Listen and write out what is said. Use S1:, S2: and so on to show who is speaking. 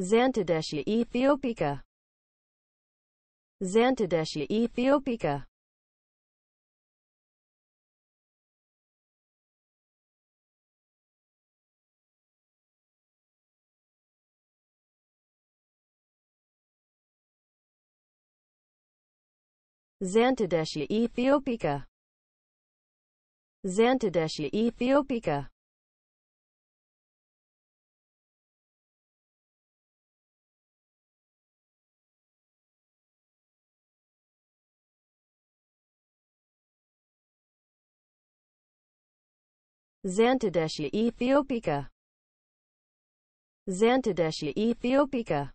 S1: Xanthodeschia ethiopica. Xanthodeschia ethiopica. Xanthodeschia ethiopica. Xanthodeschia ethiopica Xanthodeschia ethiopica. Xanthodeschia ethiopica